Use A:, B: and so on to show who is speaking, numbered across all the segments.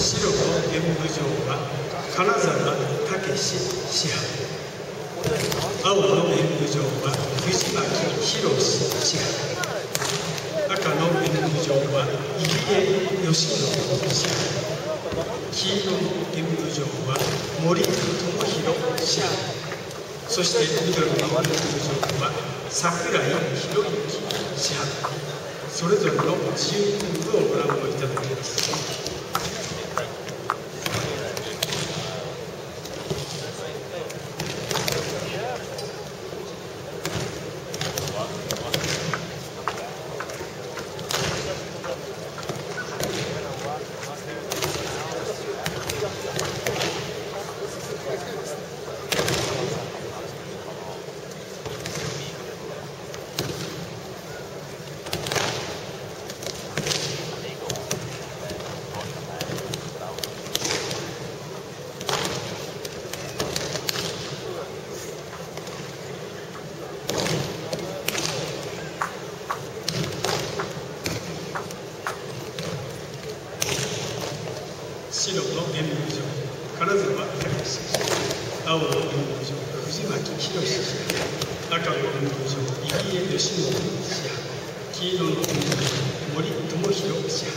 A: 白の演舞場は金沢武史支配青の演舞場は藤巻博支配赤の演舞場は入江義信支配黄色の演舞場は森友弘支配そして緑の演舞場は桜井宏之支配それぞれの自由演舞をご覧白の演舞場金沢武史青の演舞場藤巻博史赤の演舞場池江義信支配黄色の演舞場森友弘支配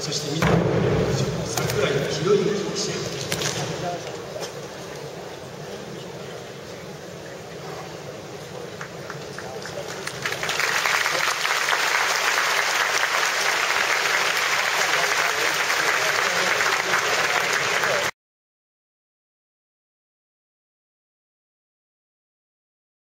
A: そして緑の